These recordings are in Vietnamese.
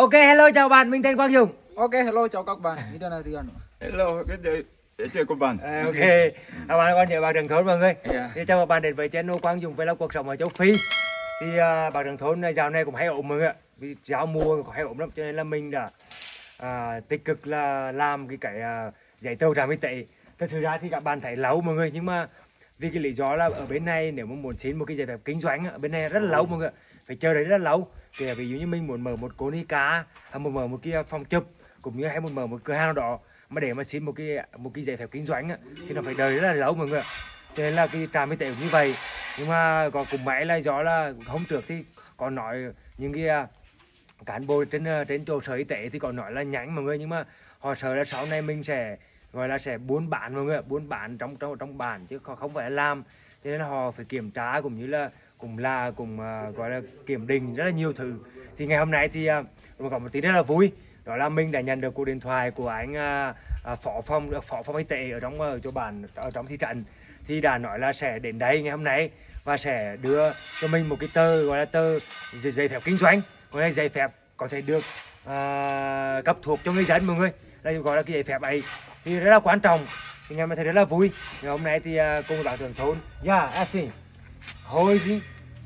Ok, hello chào bạn, mình tên Quang Dũng. Ok, hello chào các bạn. Nào đi ăn Hello, cái gì? Để chơi của bạn. À, ok, à, bạn con nhớ bạn Trường Thốn mọi người. Yeah. Thì chào các bạn đến với channel Quang Dũng Vlog cuộc sống ở châu Phi. Thì à, bạn Trường Thốn này dạo này cũng hay ốm mọi người ạ. Vì giáo mùa cũng hay ốm lắm cho nên là mình đã à, tích cực là làm cái cái à, giấy tờ trạm y tế. Thật sự ra thì các bạn thấy lâu mọi người nhưng mà vì cái lý do là ở bên này nếu mà muốn xin một cái giấy phép kinh doanh ở bên này rất là lâu mọi người ạ phải chờ đấy rất lâu. Thì ví dụ như mình muốn mở một cô ni cá hay muốn mở một cái à, phòng chụp cũng như hay muốn mở một cửa hàng nào đó mà để mà xin một cái à, một cái giấy phép kinh doanh á, thì nó phải đợi rất là lâu mọi người ạ. cho nên là cái trạm y tế cũng như vậy. Nhưng mà có cùng máy là do là hôm trước thì có nói những cái à, cán bộ trên trên chỗ sở y tế thì có nói là nhánh mọi người nhưng mà họ sợ là sau này mình sẽ gọi là sẽ buôn bán mọi người buôn bán trong trong trong bản chứ không phải làm. Cho nên là họ phải kiểm tra cũng như là cùng là cùng uh, gọi là kiểm định rất là nhiều thứ. Thì ngày hôm nay thì uh, có một tin rất là vui. Đó là mình đã nhận được cuộc điện thoại của anh uh, phó phòng phó phòng y tế ở trong ở chỗ bản ở trong thị trấn. Thì đã nói là sẽ đến đây ngày hôm nay và sẽ đưa cho mình một cái tờ gọi là tờ giấy, giấy phép kinh doanh. Gọi là giấy phép có thể được uh, cấp thuộc cho người dân mọi người. Đây gọi là cái giấy phép ấy. Thì rất là quan trọng. Thì ngày hôm nay thấy rất là vui. Ngày hôm nay thì uh, cùng với bạn trưởng thôn. Yeah hoje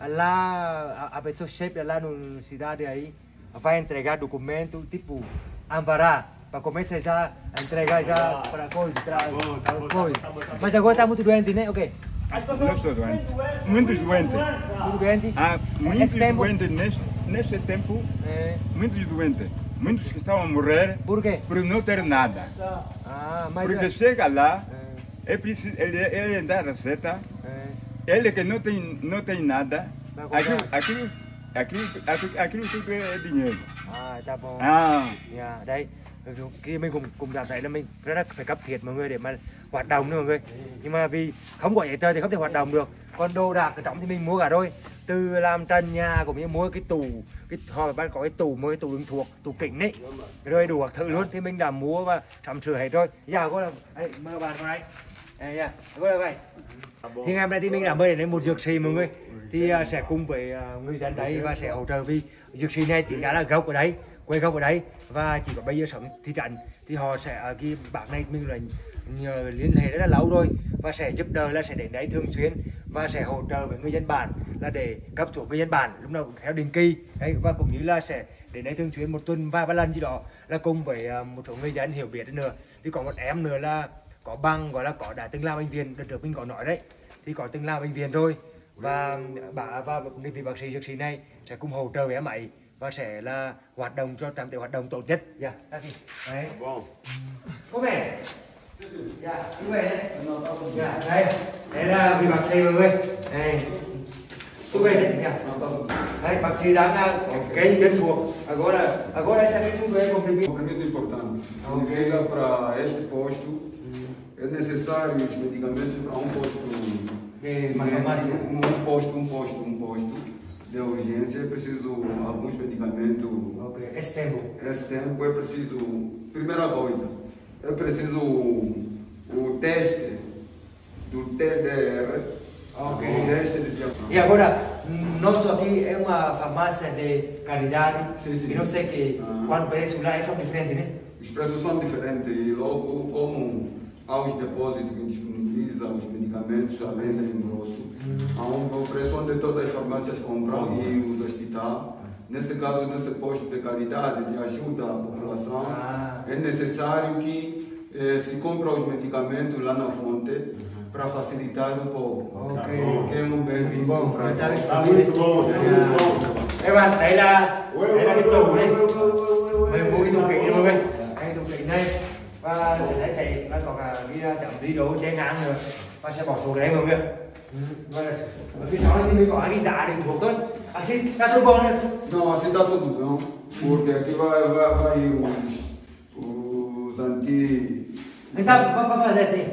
lá a, a pessoa chefe lá na cidade aí vai entregar documento tipo alvará para começar já a entregar já para coisa, para coisa. Mas agora está muito doente, né? Ok. Não estou doente. Muito doente. Muito doente. Ah, muito doente neste, neste tempo. Eh, Muito doente. Muitos que estavam a morrer por quê? por não ter nada. Ah, mas Porque chega lá, é preciso, ele, ele dá a receita, ele que não tem, não tem nada, aquilo, aquilo, aquilo, aquilo, aquilo tudo é dinheiro. à, tá bom. Ah, Dạ, đây. Khi mình cùng cùng cảm thấy là mình rất là phải cấp thiết mọi người để mà hoạt động nữa mọi người. Nhưng mà vì không có giấy tờ thì không thể hoạt động được. Còn đồ đạc ở trong thì mình mua cả rồi từ làm trần nhà cũng như mua cái tủ cái họ bán có cái tủ mua cái tủ đựng thuộc tủ kính đấy rồi đủ thứ luôn thì mình đã mua và sắm sửa hết rồi. Giờ có là đây, mời bạn vào đây. Đây nha có là vậy thì ngày hôm nay thì mình đã mời đến một dược sĩ mọi người. Thì uh, sẽ cùng với uh, người dân đấy và sẽ hỗ trợ vì dược sĩ này thì đã là gốc ở đấy quê gốc ở đấy và chỉ có bây giờ sống thị trấn thì họ sẽ à, cái bạn này mình là nhờ liên hệ rất là lâu rồi và sẽ giúp đỡ là sẽ đến đấy thường xuyên và sẽ hỗ trợ với người dân bản là để cấp thuốc với dân bản lúc nào cũng theo định kỳ. Đấy và cũng như là sẽ đến đấy thường xuyên một tuần vài ba lần gì đó là cùng với à, một số người dân hiểu biết nữa. Thì có một em nữa là có bằng gọi là có đã từng làm bệnh viện đợt trước mình có nói đấy. Thì có từng làm bệnh viện rồi. Và bà và vị bác sĩ dược sĩ này sẽ cùng hỗ trợ với em ấy và sẽ là hoạt động cho trạm y hoạt động tốt nhất. Dạ yeah. đấy. Có vẻ dạ như vậy đấy. Dạ đây đây là vị bác sĩ mọi người. Đây Tú về đấy nha. Đấy, bác sĩ đang là cái đơn thuộc. Agora, agora essa aqui tudo é comprimido. Complemento importante. Se chega para este posto, é necessário os medicamentos para um posto. É. Um, um posto, um posto, um posto de urgência. É preciso alguns medicamentos. Ok, esse tempo. Esse tempo é preciso. Primeira coisa, é preciso o, o teste do TDR. Ok. O teste de. E agora, nosso aqui é uma farmácia de caridade. Sim, sim. E não sei que Ah. quando preço lá são diferentes, né? Os preços são diferentes e logo como há os depósitos que disponibilizam os medicamentos à venda em grosso, há um preço onde todas as farmácias compram e os hospitais. Nesse caso, nesse posto de caridade, de ajuda à população, Ah. é necessário que eh, se compra os medicamentos lá na fonte para facilitar um pouco. Ok. Porque é um bem-vindo Bom, para tá bem. Tá muito bom, tá muito bom. Các bạn thấy là đây là cái tủ đấy. ui, ui, ui, ui. Mình mua cái tủ kính Và sẽ thấy thầy nó còn là cái chậm lý đồ che ngang nữa. Và sẽ bỏ thuốc đấy mọi người. Ừ, Và ở phía sau thì mình có cái giá để thuốc thôi. À xin, ta số bông này. Está tudo bem, porque aqui vai, vai, vai os anti. Então, vamos fazer assim.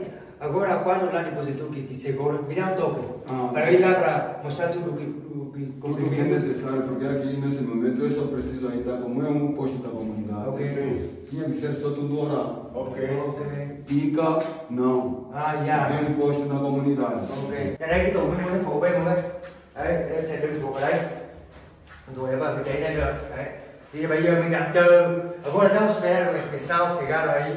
Agora, quando lá depositou que, que segura, me dá um toque. Ah. Para ir lá para mostrar tudo que, o que Tudo que é necessário, porque aqui nesse momento eu só preciso ainda, como é um posto da comunidade, Ok. tinha que ser só tudo orar. Ok. Pica, não. À, dạ. Tem um posto na comunidade. Ok. Ở đây cái tủ mình muốn phủ bên mọi người. Đấy, em sẽ đưa thuộc ở đây. Thuộc đấy vào cái đấy này được. Đấy. thì bây giờ mình đang chờ agora estamos esperando a inspeção chegar aí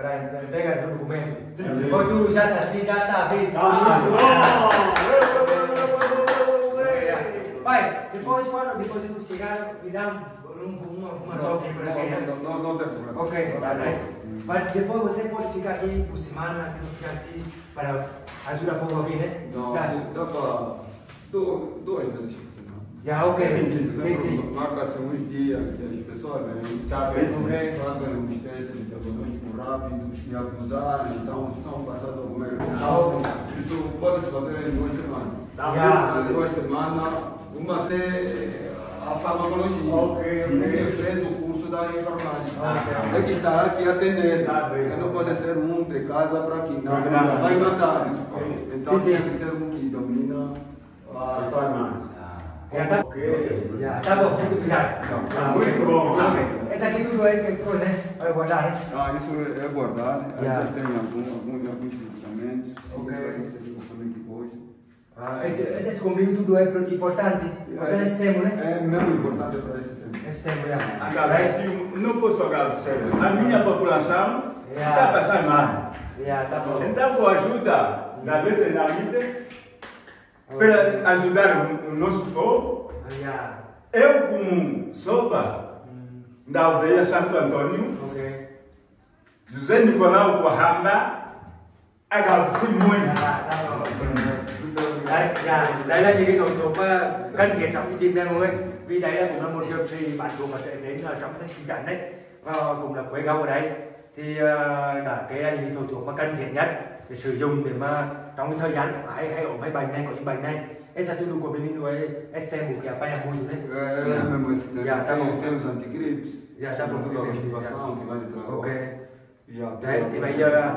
para entregar o documento depois tudo já está assim já está bem Pai, depois quando depois eu chegar me dá um, uma, uma toque para quem Não, não, não tem problema. Ok, tá bem. Mas depois você pode ficar aqui por semana, tem que ficar aqui para ajudar um pouco aqui, né? Não, para vezes por. Já, ok. Sim, sim. Marca-se uns dias que as pessoas vêm, Tá bem. Ok. fazem testes de diagnóstico rápidos que acusar, então são passados documentos. Ah, ok. Isso pode se fazer em duas semanas. Tá Já. Em duas semanas, uma é a farmacologia. Ok, ok. Fez o curso da informática. Ok. Tem que estar aqui atendendo. Tá bem. Não pode ser um de casa para aqui. Não, vai matar. Sim. Então tem que ser um que domina a Farmácia. Já tá. Ok. Já, tá bom, muito obrigado. Ah, Muito bom. Ok. Esse aqui tudo é que coisa, né? Para guardar, né? Ah, isso é guardado. A Yeah. gente tem algum, algum, alguns medicamentos. Ok. O documento depois. Ah, esse, esse descobrimento tudo é importante. Porque esse tempo, né? É mesmo importante para esse tempo. Esse tempo, já. Agradeço, não posso agradecer. A minha população Yeah. está passando mal. Já, tá bom. Então, com a ajuda da veterinária, para ajudar o, nosso povo, eu, como sopa Hum, da aldeia Santo Antônio, ok. José Nicolau Cohamba, agradeci muito. Đấy, dạ, đấy là những cái thủ tục ờ, cần thiết trong cái dịp này mọi người vì đấy là cũng là một dược sĩ bản thuộc mà sẽ đến là trong cái thị trấn đấy. Và cũng là quê gốc ở đây thì ờ, đã kể ra những cái thủ tục mà cần thiết nhất để sử dụng để mà trong cái thời gian hay hay ốm hay bệnh này có những bệnh này essa tudo com menino é este tempo que apanha muito né É, é mesmo. Yeah, tá bom. tem os antigripes. Yeah, tá bom, toda a constipação que vai de trabalho. ok Yeah, Đấy, tem thì bây giờ là-.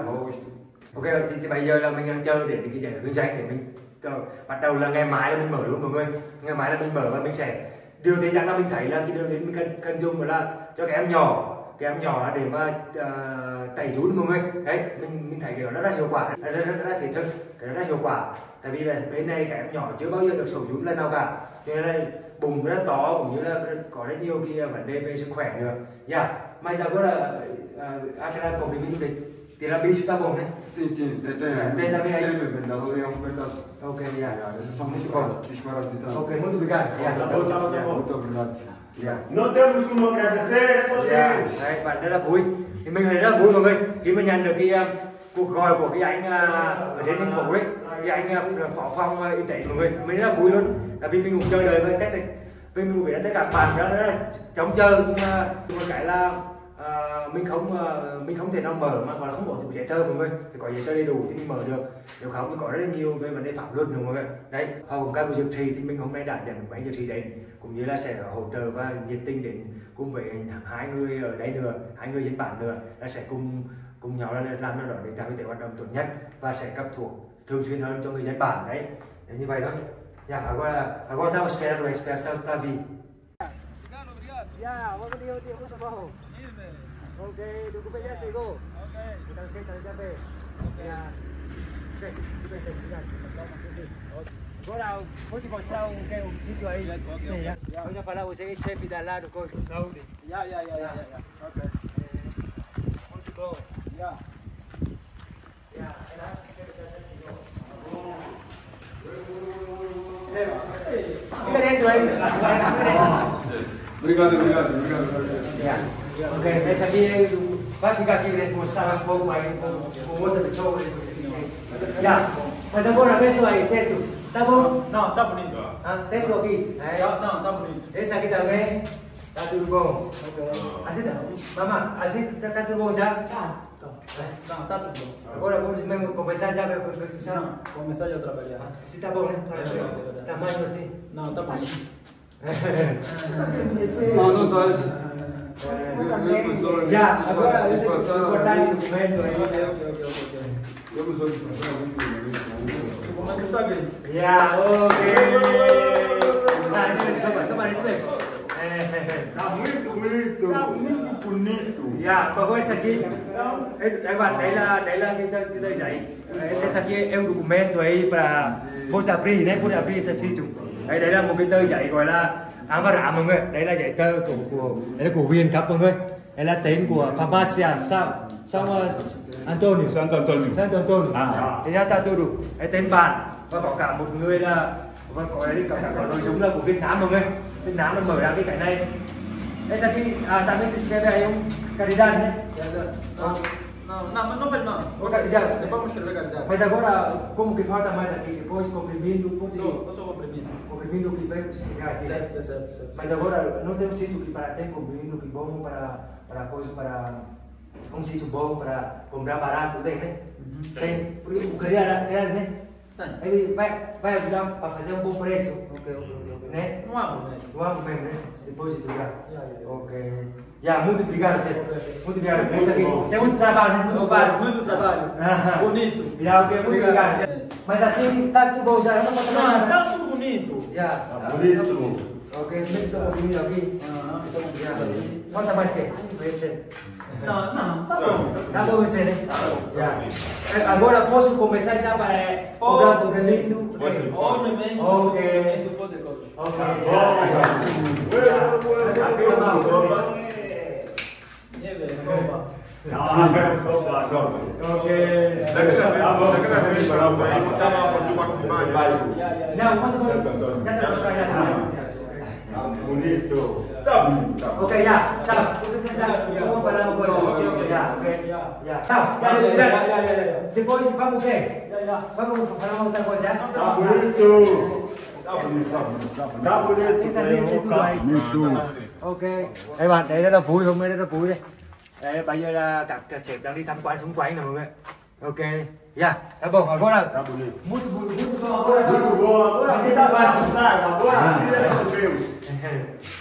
Ok thì, thì bây giờ là mình đang chờ để cái giải kinh doanh để mình cho, bắt đầu là ngày mai là mình mở luôn mọi người ngày mai là mình mở và mình sẽ điều tiến chắc là mình thấy là cái điều tiến mình cần cần dùng là cho các em nhỏ các em nhỏ để mà uh, tẩy rút mọi người đấy mình mình thấy cái đó rất là hiệu quả rất rất, rất là thiết thực cái đó rất là hiệu quả tại vì là bên này các em nhỏ chưa bao giờ được sử dụng lần nào cả cho nên là bụng rất to cũng như là có rất nhiều cái vấn đề về sức khỏe nữa dạ mai giờ có là Akira có mình du lịch thì là bicho tá bom né Sim, tem, tem, tem. É, tem também aí. Tem vendedor, é um pedaço. Ok, yeah. Yeah, eles são muito bom. desparasitados. Ok, muito obrigado. Yeah. Tá bom, tá bom, tá bom. Muito obrigado. Yeah. Não temos como agradecer, só Yeah. Đấy, bạn rất là vui. Thì mình thấy rất là vui mọi người khi mà nhận được cái uh, cuộc gọi của cái anh uh, ở trên thành phố đấy, cái anh uh, phó phòng uh, y tế mọi người, mình rất là vui luôn. Tại vì mình cũng chờ đợi với cách vì mình cũng biết là tất cả các bạn rất là trông chờ nhưng mà nhưng mà cái là à, mình không à, mình không thể nào mở mà gọi là không có được giấy tờ mọi người thì có giấy tờ đầy đủ thì mình mở được nếu không thì có rất là nhiều về vấn đề pháp luật nữa mọi người đấy họ cũng các dược trì thì mình hôm nay đã nhận được mấy dược trì đến cũng như là sẽ hỗ trợ và nhiệt tình đến cùng với hai người ở đây nữa hai người dân bản nữa là sẽ cùng cùng nhau là làm nào đó để trạm y tế hoạt động tốt nhất và sẽ cấp thuốc thường xuyên hơn cho người dân bản đấy Đấy, như vậy thôi Ya, agora, agora estamos esperando a expiação da vi. Ya, vamos dia dia muito bom. Ok, documento já chegou. Ok. Então senta já vê. Ya. Agora vou te mostrar um, que é um sítio aí. Sim, já. Eu já falar você é chefe da lá do coisa. Saúde. Ya, ya, ya, ya, ya, ya. Ok. Muito bom. Ya. Ya, era Fica dentro aí, fica dentro. Obrigado, obrigado, obrigado. Yeah. Ok, essa aqui é, vai ficar aqui responsável um pouco aí com, com outra pessoa. Yeah. Mas agora pensa aí, teto. Tá bom? Não, tá bonito. Ah, teto aqui. É. Tá, não, tá bonito. Esse aqui também. Tá tudo bom. Assim tá. Mamãe, assim tá, tá tudo bom já? Tá. Não, tá tudo bom. Agora vamos mesmo conversar já para para Não, começar já a trabalhar. Assim tá bom, né? Tamanho assim. Não, tá bonito. Não, não estás. Eu pessoal, Já, eles agora eles você passaram. cortar o documento Ok, aí. ok, ok, ok, ok. Eu pessoal, eles passaram muito bem. Como é que está aqui? Ya, ok. Nah, ini coba, coba di sini. Eh, Tá muito bonito. Tá muito bonito. Ya, bagulho esse aqui. Đấy bạn, đấy là đấy là cái tờ, cái tờ giấy. Đấy, esse aqui é um documento aí para Força Abrir, né? Força Abrir esse sítio. Đấy, đấy là một cái tờ giấy gọi là Amara mọi người đây là giấy tờ của của đây là của huyền cấp mọi người đây là tên của Farmacia sao sao Antonio? Santo Antonio. Santo Antonio? À. thì ra ta tôi đủ. Cái tên bạn và có cả một người là và có đây cả, cả có nội dung là của Việt Nam mọi người Việt Nam nó mở ra cái cái này. Esa aquí ah, también te escribe ahí un caridad, né? Ya, No, no, no, mas não não. Ok, já. Depois vamos escrever. Mas agora, como que falta mais aqui? Depois comprimindo, pode Só, só comprimido. comprimindo que vai chegar aqui. Certo, certo, certo. Mas agora não tem um sítio que para ter comprimindo que bom para para coisa para um sítio bom para comprar barato tem, né? Tem, porque o criar criar, né? Tem. Ele vai vai ajudar para fazer um bom preço, Ok, ok, ok. né? Não há problema. Do ano mesmo, né? Depois de ligar. Ya, ya, ya. Ok. Já, muito obrigado, Zé. Ok. Muito obrigado. Isso aqui tem muito trabalho, né? Muito trabalho. Muito trabalho. Bonito. Já, ok, muito obrigado. Mas assim, tá tudo bom já, não tá tudo bonito. Já. Bonito. Ok, mesmo só aqui. Aham. Já. Quanto mais que? Não, não, tá bom. Tá bom você, né? Já. Eh, Agora posso começar já para comprar o delito? Homem mesmo. Ok. Depois de coisa. Ok. Wiem, chyba. Ok. Bonito. Tá bonito, tá Ok, ya, chao. Entonces ya, vamos falar uma coisa. Ok, ok. Ya, ok. Ya. Ya, chao. Ya, ya, ya, ya, ya, ya. Depois vamos ver. Ja, ja. Vamos falar uma outra coisa, já? Tá bonito. Tá bonito, tá bonito, tá bonito. Tá bonito, Cái sản phẩm tá bonito. Ok. Đây bạn, đấy rất là vui, hôm nay rất là vui đây. Đấy, bây giờ là các các sếp đang đi tham quan xung quanh nè mọi người. Ok. Ya, tá bom. Agora, Tá bonito. muito, muito, muito bom. Agora, Muito bom. Agora sim tá passado. Agora sim é meu.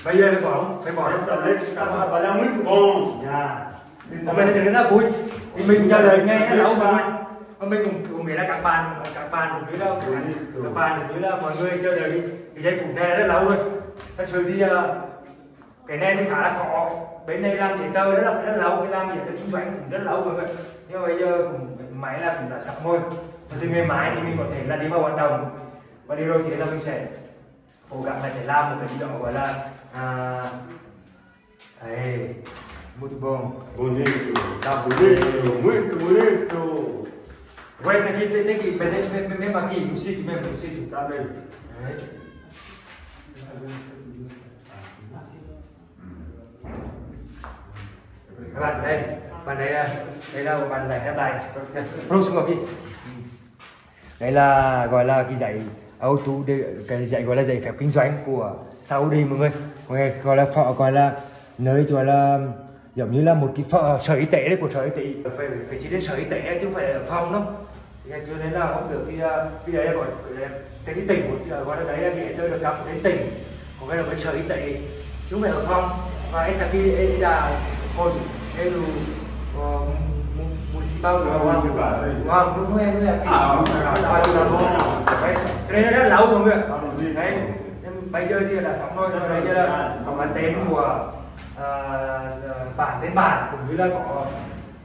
bây giờ phải bỏ, phải bỏ. Caras trabalham muito bom. Dạ. Hôm nay thì rất là vui. Thì mình trả lời ngay hết lâu mà. Và mình cũng cũng nghĩ là các bạn các bạn cũng như là các bạn cũng như là mọi người chờ đợi cái, cái giây phút này rất lâu rồi. Thật sự thì ờ, cái này thì khá là khó. Bên này làm giấy tờ rất là rất là lâu, cái làm giấy tờ kinh doanh cũng rất lâu rồi. Nhưng mà bây giờ cũng máy là cũng đã sắp rồi. Và từ ngày mai thì mình có thể là đi vào hoạt động. Và đi rồi thì là mình sẽ cố gắng là sẽ làm một cái gì đó gọi là à, Aí, muito bom. Bonito. Tá bonito. Muito bonito. Agora esse aqui tem, tem que mesmo aqui, no sítio mesmo, no sítio. Tá bem. Đấy. Các bạn đây, bạn đấy à, đây là một bạn giải phép này. Pro xuống đi. Đây là gọi là cái giải auto cái dạy gọi là dạy phép kinh doanh của Saudi mọi người. Mọi người gọi là phở gọi là nơi gọi là giống như là một cái phở sở y tế đấy của sở y tế phải phải chỉ đến sở y tế chứ không phải là phòng đâu cho nên là không được đi, bây à, cái đấy là gọi cái, cái, tỉnh của à, gọi là đấy là cái tôi được gặp đến tỉnh còn cái là với sở y tế chúng phải ở phòng và essa là ele já pode ele o municipal Não, municipal, sim. Đúng em đúng em. À, đúng rồi. Đấy, Đấy, cái đấy nó rất lâu mọi người. Đấy, bây giờ thì là xong rồi, bây giờ là có cái tên của à, bản tên bản cũng như là có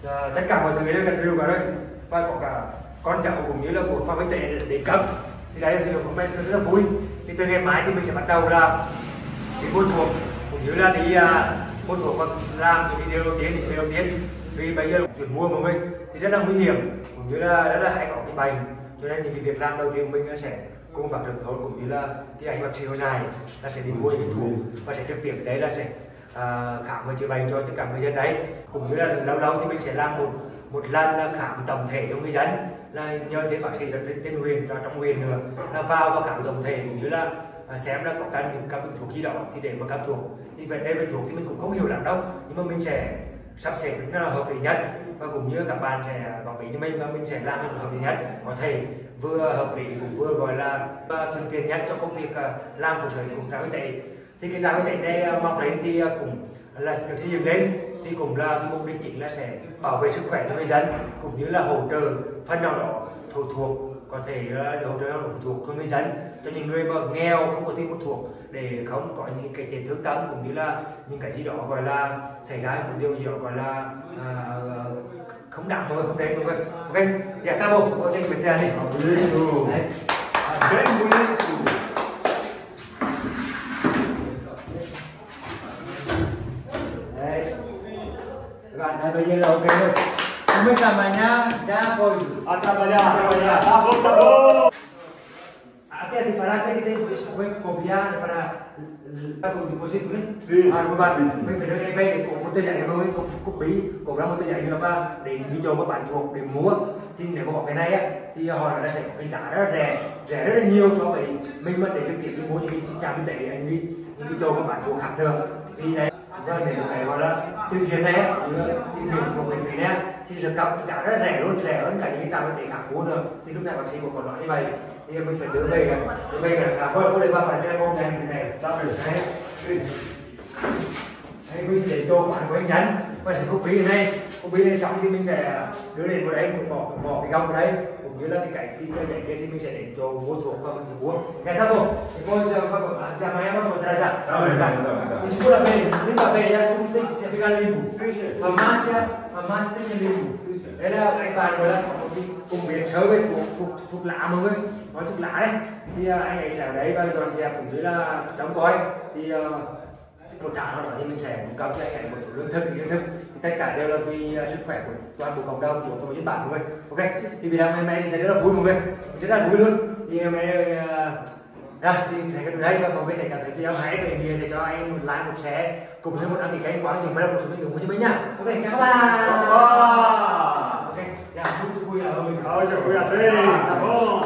à, tất cả mọi thứ đều gần đều vào đây và có cả con cháu cũng như là của phòng y tế để, cấp thì đấy thì hôm nay rất là vui thì từ ngày mai thì mình sẽ bắt đầu là đi mua thuốc cũng như là đi à, mua thuốc còn làm những cái điều đầu tiên những cái đầu tiên. Vì bây giờ chuyển mua mà mình thì rất là nguy hiểm. Cũng như là rất là hay có cái bệnh cho nên những cái việc làm đầu tiên của mình sẽ cùng vào trường thôn cũng như là cái anh bác sĩ hồi này là sẽ đi mua những thủ thuốc và sẽ trực tiếp đấy là sẽ à, khám và chữa bệnh cho tất cả người dân đấy. Cũng như là lâu lâu thì mình sẽ làm một một lần là khám tổng thể cho người dân là nhờ thêm bác sĩ ở trên, trên huyện và trong huyện nữa là vào và khám tổng thể cũng như là à, xem là có cần những các bệnh thuốc gì đó thì để mà cấp thuộc thì về đây về thuốc thì mình cũng không hiểu lắm đâu. Nhưng mà mình sẽ sắp xếp nó là hợp lý nhất. Và cũng như các bạn sẽ góp ý cho mình và mình sẽ làm nó hợp lý nhất. Có thể vừa hợp lý cũng vừa gọi là à, thuận tiện nhất cho công việc à, làm của sở cùng trạm y tế. Thì cái trạm y tế này à, mọc lên thì cũng là được xây dựng lên. Thì cũng là cái mục đích chính là sẽ bảo vệ sức khỏe cho người dân cũng như là hỗ trợ phần nào đó thuộc thuộc có thể được hỗ trợ uống thuốc cho người dân. Cho những người mà nghèo không có tiền mua thuốc để không có những cái chết thương tâm cũng như là những cái gì đó gọi là xảy ra một điều gì đó gọi là à, không đảm rồi không đến đúng người ok dạ cabo có thể mình ra đi. Đấy. Các bạn đã bây giờ là ok rồi começa amanhã já pode A trabalhar, a trabalhar. Tá bom, tá bom. Até que tem se copiar para o depósito né? Sim. À, các bạn, mình phải đưa vay để cổ một giấy mới cổ cổ bí, cổ ra một tờ giấy nữa và để đi cho các bạn thuộc để mua. Thì nếu mà có cái này á, thì họ nói là sẽ có cái giá rất là rẻ, rẻ rất là nhiều so với mình mà để trực tiếp đi mua những cái trang y tế anh đi những cái cho các bạn thuộc khác được. Thì đấy và để phải gọi là từ thiện này á, thì cái miễn phí miễn phí này thì giờ cặp giá rất rẻ luôn, rẻ hơn cả những cái trạm y tế khác mua được. Thì lúc này bác sĩ cũng có nói như vậy. Thì mình phải đưa về cả đưa về à, vâng, cả là thôi cô đây vào phải cái con này mình này tao được đấy. Đấy, mình sẽ cho bạn của anh nhắn và sẽ copy ở đây copy này xong thì mình sẽ đưa đến vào đấy mình bỏ bỏ cái góc vào đây. Cũng như là cái cái cái cái kia thì mình sẽ đến cho mua thuốc và mình sẽ mua. Nghe thắc không? Thì cô giờ các bạn ra máy bắt đầu ra ra tá bem, tá bem. mình chúng là về nhưng mà về ra chúng tôi sẽ limbo Sim, sim. farmácia farmácia tem limbo đấy là anh bạn gọi là cùng biệt sớ với thuốc thuốc thuốc lạ mọi người. Nói thuốc lạ đấy. Thì à, anh ấy sẽ ở đấy và dọn dẹp cũng như là đóng gói. Thì à, một tháng nào đó thì mình sẽ cung cấp cho anh ấy một số lương thực lương thực thì tất cả đều là vì à, sức khỏe của toàn bộ cộng đồng của tôi nhân bản mọi người ok thì vì làm hôm nay thì rất là vui mọi người. Rất là vui luôn. Thì hôm nay à, đây thì thấy cái đấy và mọi người thấy cảm thấy video hay. Về thì thì cho anh một like một share cùng với một đăng ký kênh quán dùng với một số mình cho mình nhá ok chào các bạn. Ok dạ vui vui là ơi eu fui até. Tá bom.